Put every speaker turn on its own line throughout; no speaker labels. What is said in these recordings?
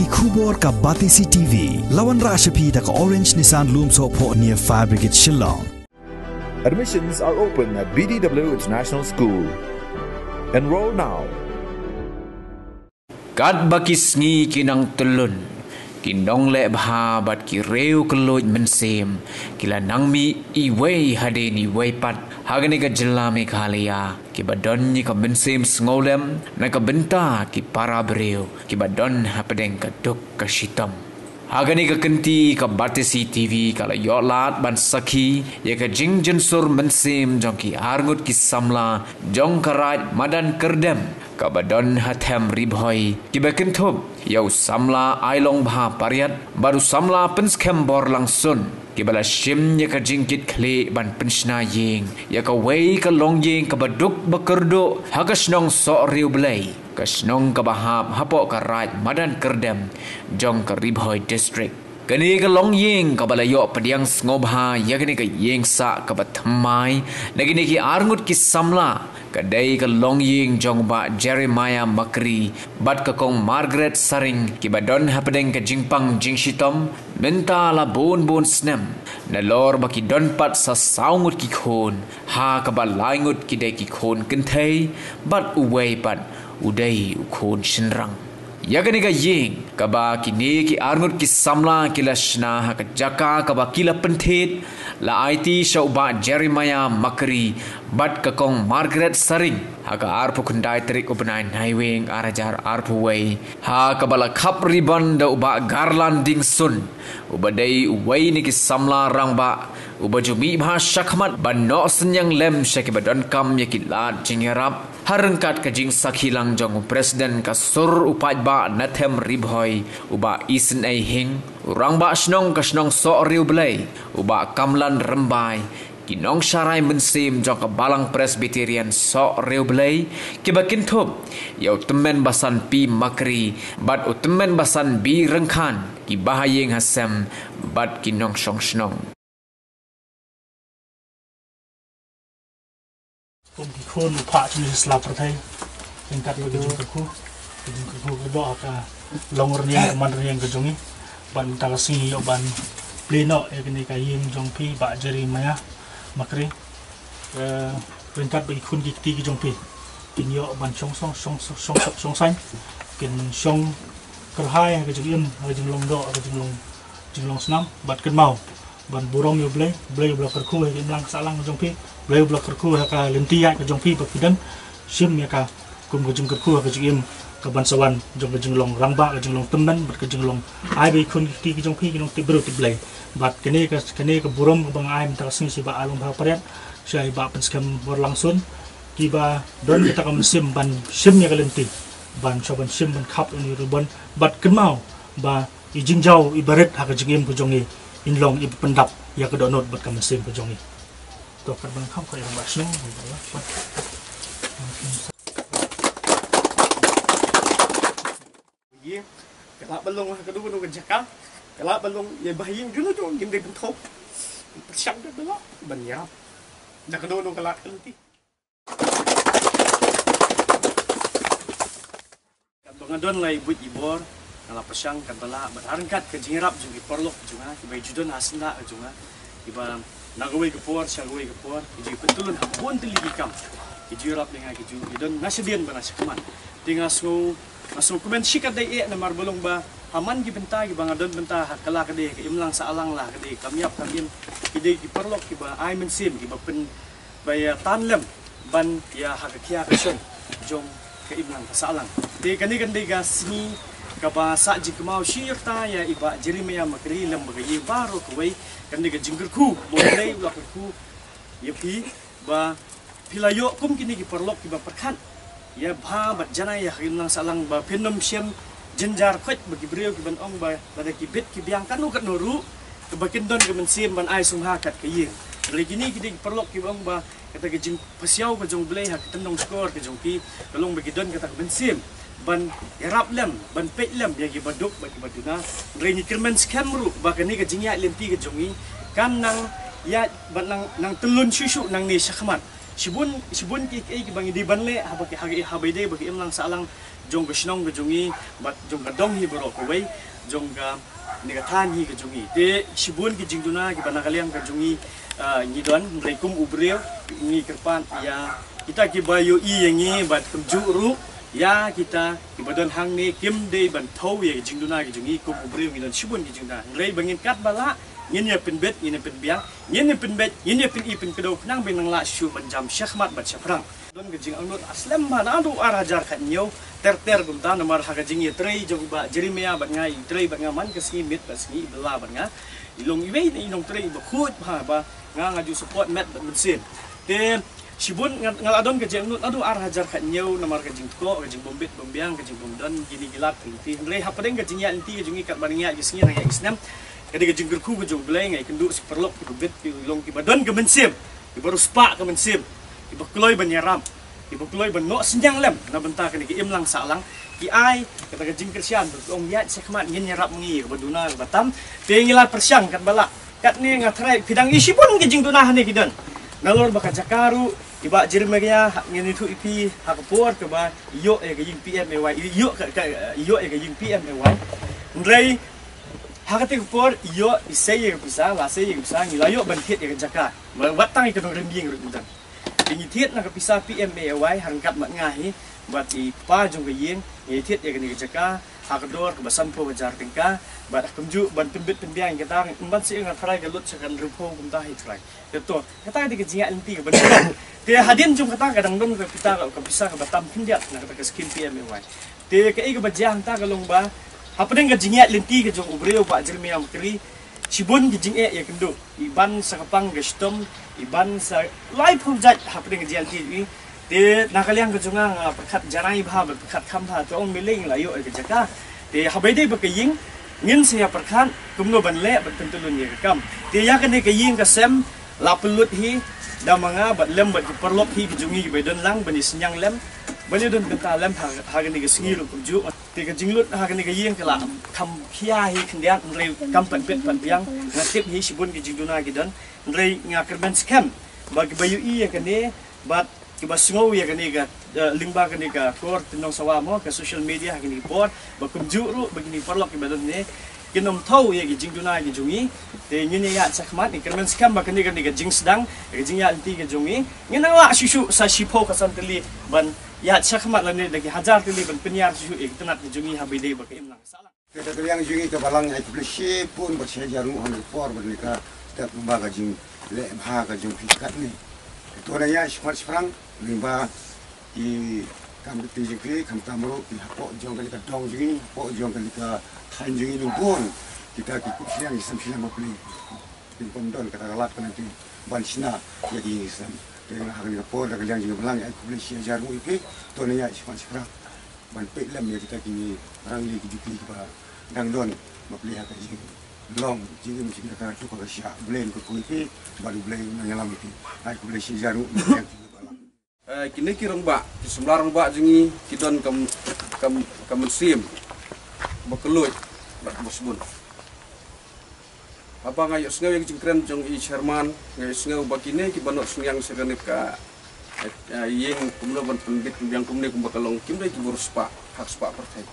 ki khubor ka Batisi TV lawan ra shapi da ka Orange Nissan Loom so pho near Fire Brigade Shillong Admissions are open at BDW International School. Enroll now.
Kat bakis ngi kinang tulun. Kinong le bha bat ki reu keloj mensem. Kila nang mi i wei hade ni wei pat. Hagani ka jela me khalia. Ki badon ni ka mensem ngolem. Na ka benta ki para breu. Ki badon hapadeng ka duk ka shitam. Hagani ka kenti ka batisi TV kala yolat ban sakhi ya ka jing jensur mensim jong ki arngut ki samla jong karaj madan kerdem ka badon hatem ribhoi ki bekentup yau samla ailong bha pariat baru samla penskem bor langsun ki bala shim ya ka jingkit khle ban penshna ying. Ya ka wei ka long ying ka baduk bakerdo hagasnong so riu blai kasnong kabahap hapo karat madan kerdem. Jong karibhoi district kani ka long yeng ka balayo padiang ngobha yagni ka yeng sa ka bathamai nagini ki arngut ki samla kadai ka long yeng jong ba jeremiah makri. Bat ka kong margaret saring ki badon hapdeng ka jingpang jingshitom menta la bon bon snem. Na lor ba ki don pat sa saungut ki khon ha ka ba laingut ki de ki khon kinthei bat uwei pat udai ukhon shinrang yagani ga ying kaba kini ki arngut ki samla ki lashna ka jaka kaba kila penthet la IT shauba Jeremiah Makri bat ka kong Margaret Saring. Ha arpu kundai trik ubenai naiwing arajar arpu wei. Ha ka khap ribbon da uba garland ding sun ubadai wei ni ki samla rang ba ubajumi bha shakmat ban no senyang lem shaki badan kam yakilat jingyarap harengkat ke jing sakhilang jong presiden ka sur upat ba nathem ribhoi uba isen ai hing urang ba snong ka snong so riu blai uba kamlan rembai kinong syarai mensim jong ka balang presbyterian so riu blai ki bakin thup yau temen basan pi makri bat utemen basan bi rengkhan. Ki bahayeng hasem bat kinong shong snong
គុំគីខូនផាក់ជួយស្លាប់ប្រទេសចឹងកាត់មកជួយគូគូគូគូដល់កាឡងរញ៉ាំរញ៉ាំកជុងនេះបានតាកស៊ីយោបានព្លេណូអេគនីកាយងជុងភីបាក់ជេរីម៉ាមករីអឺវិញកាត់បីខុនគីទីកជុងភីគិនយោបានចុងសងសងសងសងសាញ់គិនចុងក្រហាយកជុងអ៊ីមហើយជុងឡងដកជុងឡងជុងឡងស្នាមបាត់គិនមកបានបូរមយោប្លេប្លេប្លេកូហេគិនឡាំងសាឡាំងកជុងភី cùng thì khôn một phạ cho nên slap ra thay nên cắt vào cái khu cái khu cái bọ cả long riêng cái man riêng cái giống như ban ta si ở ban pleno cái này cái yếm giống phi bạ jeri maya makre nên cắt vào khôn cái tí cái giống phi cái nhọ ban song song song song song song xanh cái song cái hai cái giống yếm cái giống long đỏ cái giống long giống long snam bát cái màu ban burong yo blay blay yo blakar khu cái lang salang giống phi Lalu belah kerku haka lentia ke jong pi pakidan sim ya ka kum ke jong kerku haka jong ke bansawan jong ke jong long rangba ke jong long temen ber ke jong long ai be kun ti ke jong pi ke jong ti beru ti blai. Bat kene ke kene ke burom ke bang ai minta sing si ba alung ba pariat sai ba pen skam bor langsun ki ba don kita kam sim ban sim ya ke lenti ban so ban sim ban kap ni ruban bat kemau ba i jingjau ibarat haka jong ke jong in long i pendap ya ke donot bat kam sim ke jong to kan bang kham khoi ba sno ye kala balong
ka du nu jaka kala balong ye bayin juno jo gim de thop sham de belo ban ya da ka du nu kala kanti bang don lai but ibor kala pasang kan bala kat ke jingrap jungi porlok junga ke bai judon asna junga iba nagaway ka por siya gaway ka por iji pentulun hapon tili ikam iji rap dengan iji idon nasadian ba nasa kaman tinga so aso kumen sikat day iya na marbulong ba haman gi benta gi banga don benta hakala kade ka imlang sa lah kade kamyap kamim ide gi perlok ki ba ay men sim gi ba pen ba ya tanlem ban ya hakakia ka syon jong ka imlang sa alang de kani kan de ga sini kaba sa ji kemau syirta ya iba Jeremia makri lam bagayi baru kuwai. Kan diga jinggerku boleh ulah ku ya ba pilayo kum kini ki perlok ki ba perkan ya ba bat jana ya hinang salang ba pinom siam jenjar kwet bagi beliau ki ban ong ba pada ki bit ki biang kat noru. Ke bakin don ke mensim ban ai sum hakat ke ye lagi ni kini perlok ki bang ba kata ke jing pasiau ke jong belai hak tendong skor ke jong pi kalong bagi don kata ke mensim ban yarap lem ban pet lem ya gi baduk bagi baduna rengi kirmen skamru ba kani ke jingya lem pi ke jongi kan nang ya ban nang nang telun susu nang ni sakhamat Sibun sibun ki ki ki bangi di banle ha baki hagi ha bai de baki imlang salang jong ga shnong ga jongi bat jong ga dong hi bro ko wei jongga. Ni ka than hi ka jungi. Te sibun ki jingduna ki banagaliang ka jungi uh, ni don rekum ubreu ni kerpan ya kita ki bayo i yangi bat kum juru ya kita ki badan hang ni kim de ban thau ya, ye jingduna ki jungi. Kum ubreu ni don sibun ki jingda ngrei bangin kat bala. Ngin ye ya pin bet ngin ye ya pin biang ngin ye pin bet ngin ye pin i pin kedok nang bin nang la shu ban jam syahmat bat syafrang don gajing angnut aslem ba na du arajar kan yo ter ter gum ta namar ha gajing ye trei jogu ba jerimia ba ngai trei ba ngaman kasi mit ba sngi ba nga ilong iwei ni ilong trei ba khut ba ba nga ngaju support met ba mun sin te sibun ngal adon gajing angnut adu arajar kan yo nyau namar gajing ko gajing bombit bombiang gajing bomdon gini gilat inti rei ha padeng gajing ya inti gajing ikat ba ngia ji sngi nga islam kada gajing gerku gajing belai ngai kenduk superlok perlok ilong ki badon ke mensim ibaru spa ke mensim. Ki bakloi ban ban no senyang lem na benta ka ki imlang salang. Ki ai kata ka jinggur sian ong ya sekmat ngin yarap ngi baduna batam. Te ngila persyang kat bala. Kat ni ngatrai pidang isi pun ki jing dunah ni kidon. Nalor baka jakaru Iba jirmegya ngin itu ipi hak por ke ba yo e ke jing PM e wai yo yo e ke jing PM e wai. Ndrei Hakati kupor iyo isay yung pisa, lasay yung pisa, nilayo bantit yung jaka. Watang ito ng rimbing rut mudan. Tingitit na kapisa PMAY hangkat mat ngahi, bat i pa jong gaying, ngitit yung ni jaka, hakador ke basan po bajar tingka, bat kumju ban pimbit pimbiang kita, umban si ingat faray galut sa kan rupo kumta hi try. Ito, kata di kajinga inti ke bantit. Kaya hadin jong kata kadang dong ke pita ke kapisa ke batam pindiat na kata ke skin PMAY. Kaya kaya ke bajang ta kalong ba, apa dengan jingat lenti ke jong ubreo ba jermi yang kri sibun ke jingat ya kendo iban sa kapang gestom iban sa live hom jat apa dengan jingat ti de nakaliang ke jonga perkat jarai ba perkat kham tha to on miling la yo ke jaka de habai dei ba ke ying ngin sia perkat kumno ban le ba tentulun ya kam de ya ke ne ke ying ke sem la pelut hi da manga bat lem bat perlok hi ke jongi ba don lang bani senyang lem bani don benta lem ha ha ke ne ke singi lu kumju ti ka jinglut ha ka ni ka yeng kala kam khia hi khndian rei kam pan pet pan piang na tip hi sibun ki jingduna ki dan rei nga kerben scam ba ki bayu i ka ni bat ki ba sngo ya ka ni ka lingba ka ni ka kor tinong sawa mo ka social media ha ka ni por ba kum ju ru ba ki ni parlok ki ba dan ni kinom thau ya ki jingduna ki jungi te nyune ya sakmat ni kerben scam ba ka ni ka ni ka jing sedang ka jing ya anti ki jungi. Ngina wa shishu sa shipo ka santali ban ya chakmat la ne lagi hajar tili ban penyar su ek tenat jungi ha bide ba im lang salah
kita tu yang jungi ke balang ai tu she pun ba she jaru han por ta ba ga jing le ba ga jing fikat ni. To na ya shmar sprang ni ba i kam ti jing ki kam tamro i ha po jong ka dong jungi po jong ka than jungi lu pun. Kita ki ku siang isam siang ma pli pin pom don kata galat kan nanti ban sina ya isam dengan hari rapor dan kalian juga belang yang boleh share jarum itu tu ni ya sifat sifat ban pek lem ya kita kini orang lagi jadi kita dang don beli hak ini long jadi mesti kita tu kalau syak blend ke kuih baru blend menyelam itu ai boleh share jarum yang
kini kirong ba orang ba jengi kidon kam kam kam sim bakelut bak bosbun apa ngai sngew yang jingkren jong i Sherman. Ngai sngew bakine ki banok sngyang seganip ka yeng kumlo ban pendit yang kumne kum bakalong kim dai ki bur spa hak spa pertai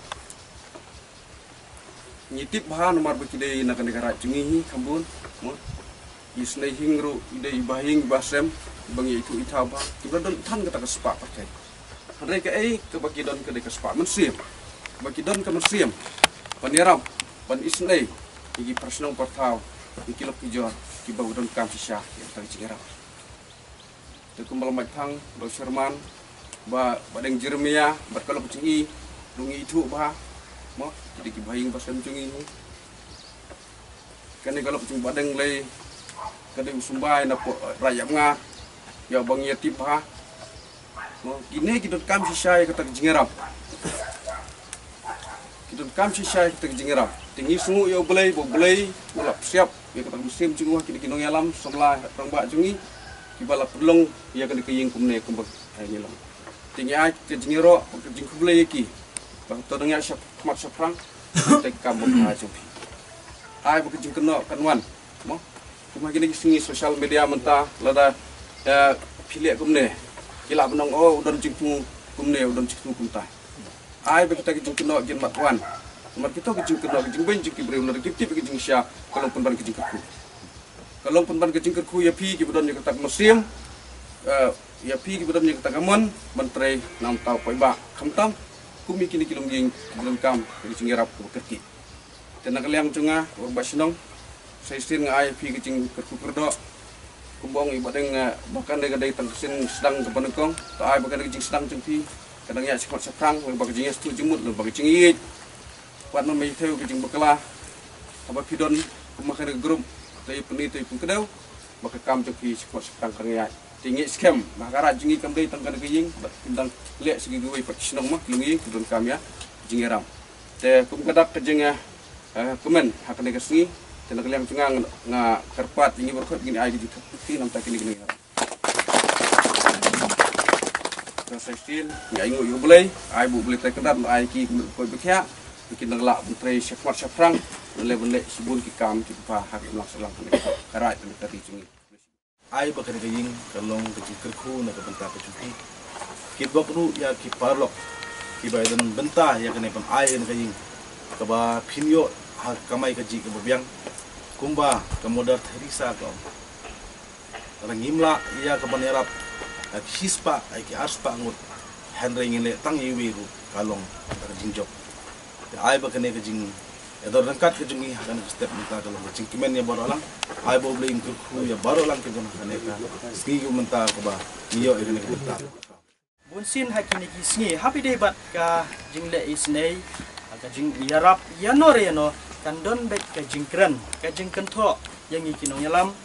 nyitip bahan nomor bakide na kan negara jungi hi kambun. Mo isnai hingru ide ibahing basem bangi itu itaba kibra don tan kata ka spa pertai Hadai ka ei ke bakidon ke ka spa mensim bakidon ke mensim paniram pan isnai igi personal portal iki lok kijor ki bau don kam si syah ya tang cingera tu kumbal mai thang do sherman ba badeng jeremia bat kalau kucingi dungi itu ba mo jadi ki baing ba sem cungi ni kani kalau kucing badeng le kani usumbai na po raya nga ya bang ya tip ha mo kini kita kam si syah kata cingera kita kam si syah kata cingera tinggi sungu ya boleh boleh ulap siap ya kata musim cungu kita kinong yalam sebelah orang bak cungi kibala pelong ya kena kiying kumne kumbak ay nyelam tinggi ay ke jingiro ke jing kubule yaki bang to dengar syap mat syafrang tek kamu ha cumpi ay bu jing kena kanwan mo kuma kini singi social media menta lada ya pilih kumne kila benong oh udon cingku kumne udon cingku kumtai ai be kita kijing keno gin matwan mar kita kijing keno kijing ben jing kibre unar kip tip kijing sya kalong pun ban kijing kerku kalong pun ban kijing kerku ya pi ki bedon ni kata musim eh, ya pi ki bedon ni kata kamon menteri nam tau pai ba kham tam kumi kini kilong jing kilong kam kijing rap ku kerki tenak liang cunga ur basinong saya stin ngai pi kijing kerku kerdo kumbong ibadeng bahkan dengan dari tangsin sedang kepanekong tak ai bahkan kijing sedang cengpi kadang ya cepat seprang bagi jenis tu jemut lu bagi cingit kuat non mai teu kecing bekala apa pidon kemakan grup tapi peni tu pun kedau bagi kam cepat seprang kang ya tinggi skem makara jingi kam dei tangkan ke ying tentang lek segi gue sinong mah lungi kudun kam ya jingi ram. Te kum kadak ke jinga kumen hakane ke sengi tenak liang cengang nga kerpat ini berkot gini ai gitu ti nam tak kini kini rasa stil ya yo boleh ai bu boleh terkenal ai ki ko bekya bikin nang lak buntre syafar syafrang le bende sibun ki kam ki pa hak lang salang ne karai tu tadi cingi
ai ba kalong ke jikir khu na ka benta ka ki ba ya ki parlok. Ki ba dan benta ya kene pan ai ne ka ba phinyo ha kamai ka ji ka kumba ka therisa ka rangimla ya ka banerap ak hispa ay ki aspa ngut. Henry ngile tang yiwi ru kalong ka jinjok. ya ai ba kene ka jing ya rangkat ka jingi kan step menta kalong ka jing kimen ya baro lang ai bo bling ku ku ya baro lang ka jong kane ka ski ku menta ka ba niyo e kene ka benta
Bunsin hakini kisngi happy day bat ka jingle isnei ka jing yarap yanore no kandon bet ka jingkren ka jingken tho yang ikinong yalam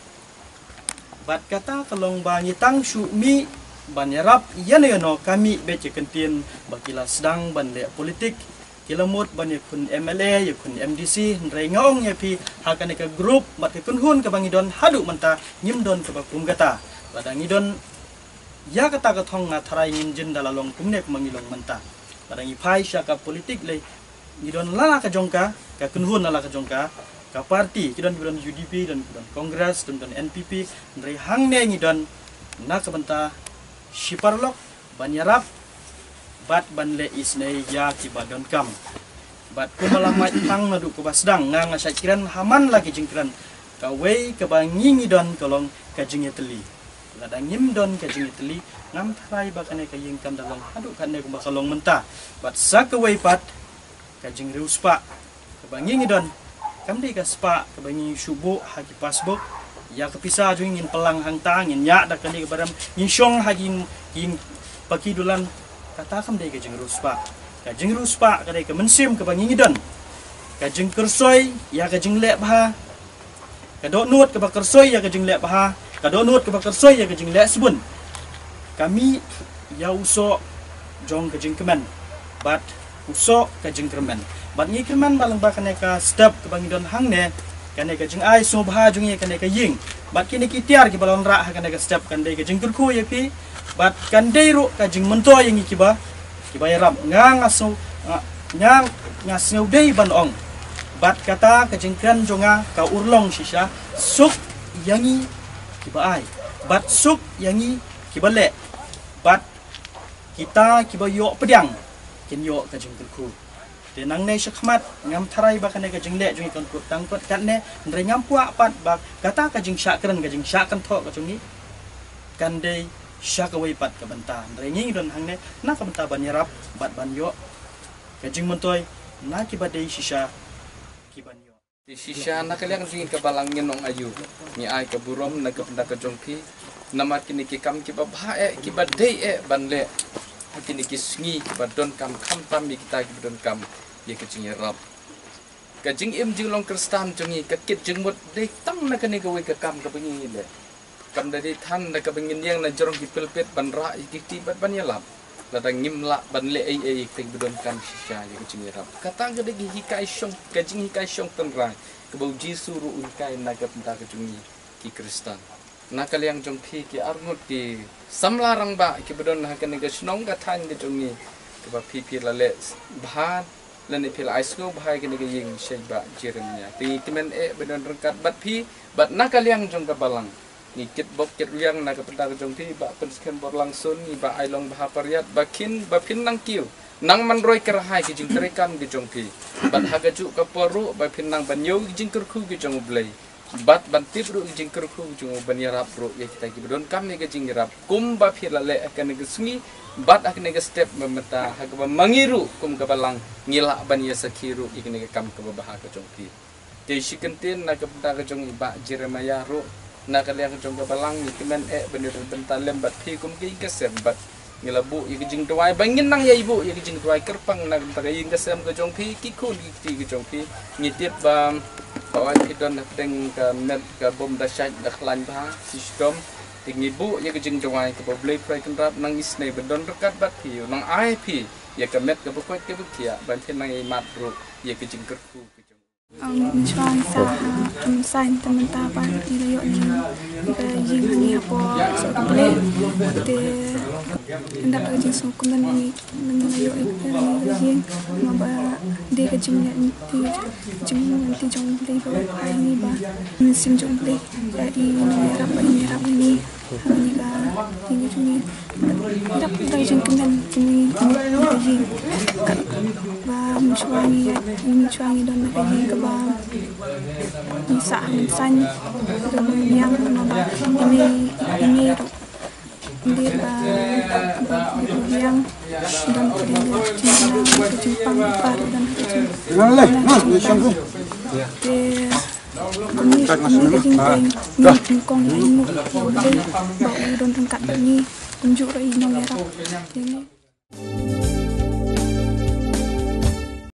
bat kata kalong ba tang shu mi ban yarap yan no kami bet kentin bakila sedang ban le politik kilamut ban ya kun MLA ya kun MDC ndrai ngong ya pi. Hakan ka group mat kun hun ka bangidon hadu manta nyimdon ka bakum kata badang idon ya kata ka thong na tharai ngin jin dalalong kumne kumangilong manta badang i phai sha ka politik le ngidon lala ka jongka ka kun hun lala ka jongka ka parti. Kidon kidon UDP dan kidon Kongres dan kidon NPP hang ne ngidon na ka banta shiparlok banyarap bat ban le isne ya ki badon kam. Bat ko malamat tang nadu ko basdang nga nga syakiran haman lagi jingkran ka wei ka bangingi don kolong ka jingi teli. Lada ngim don ka jingi teli. Ngam tharai ba kane ka ying kam dalong. Adu kan ko bakalong menta. Bat sa ka wei pat ka jing ruspa ka bangingi don. Kam de ka spa ka bangi shubu ha ki pasbuk. Ya ka pisa jo ingin pelang hang tang ingin ya da kali ka baram ingin syong ha ging ging kata kam dai ka jing ruspa ka jing ruspa ka dai ka mensim ka bangi ngidon. Ka jing kersoi ya ka jing lek bah ka ka ba kersoi ya ka jing lek bah ka ka ba kersoi ya ka jing lek sebun. Kami ya uso jong ka jing kemen bat uso ka jing kemen bat ngi kemen balang ba ka ka step ka bangi don hang ne kane ka jing ai so bha jung ye kane ka ying. Bat kini ki tiar ki balon ra kane ka step kan ka jing kurku ye pi bat kan dei ru ka jing mento yang ki ba ki ba yaram nga nga so nga nga so dei ban ong. Bat kata ka jing kan jonga ka urlong shisha suk yangi ki ba ai. Bat suk yangi ki ba le. Bat kita ki ba yo pedang kin yo ka jing kurku de nang ne shakmat ngam tharai ba kane ka jing le. Jung kon kut tang kot kat ne. Ndre ngam puak pat ba kata ka jing shakran ka jing shakan tho ka jung ni kan de shaka wei pat ka banta ndre ngi don hang ne na ka banta ban yarap bat ban yo. Ka jing montoi na ki ba shisha ki ban yo.
Di shisha na kaliang singin ka balang nong ayu. Ni ai ka burom na ka penda ka jongki nama kini ki kam ki ba bha e ki ba e ban le. Kini ki sngi ki ba don kam kam tam mi kita ki don kam ye ka jing rap ka jing im jing long kristan jungi ka kit jing mot dei tam na kani ka we ka kam ka le kam da dei than na ka yang na jorong ki pelpet ban ra ki ti bat ban ya lap. La da ngim la ban le ai ai ka don kam shisha ye ka jing rap. Kata ka de hi kai shong ka jing hi kai shong tan ra ka bau jisu ru un kai na ka penta ka jungi ki kristan. Nakal yang jong phi ki arnut ki samlarang ba ki bedon kan ga snong ga thang ga jong ni ki ba phi phi la le bha la ne phi la ice go bha ki ne ga ying shei ba jeremia ti timen e bedon rangkat bat phi bat nakal yang jong ga balang ni kit bok kit riang na ka penta ka jong thi ba pen sken bor langsun ni ba ai long bah pariat ba kin ba pin nang kiu. Nang man roi ker hai ki jing terekam ki jong thi. Ban ha ga ju ka poru ba pin nang ban yo ki jing ker khu ki jong blai bat ban tip ru ki jing ker jong ban ya ru ye kita ki don kam ni ka jing kum ba phi la akan ni sungi bat akan ni step memeta ha ka ba mangiru kum ka balang ngila ban ya sakiru ikni ka kam ka ba ha ka jong thi. Te shikentin na ka penta ka jong ru na ka le ka jong ka balang ni kimen e benir bentar lembat phi kum ki ka sembat ngila bu yi jing tuai bangin nang ya ibu yi jing tuai kerpang na ta yin ka sem ka jong phi ki khun ki ti jong phi ni tiet ba bawa ki don na teng ka net ka bom da shai da khlan ba system ting ibu yi jing tuai ka ba blai prai kan rap nang is nei bedon rekat bat phi nang ai phi ya ka met ka bu kwet ka bu kia. Ban nang i mat ru yi jing kerku
anjuansaha amsan
tamantapan
ilayonin ga yimani apo
so kable te nda ka jin so
kuna
ni
ni yo ek yin ma ba de ka jim ni ti jim ni
ti
jong ble ba ai ni ba
ni
sim
jong ble
ya i ni ra ba ni ra ba ni ka ti ni ni da ka
jing kun
ni ti ni
ka
jing ba mi chuan ni mi chuan ni don na ka jing ka ba
bisa san
yang nama ini
ini di ba yang
dan
Jepang Jepang par
dan
Nalai, nah,
de
kami kami jingkong
ni jingkong ini ba udon tengkat ini unjuk rai merah
ini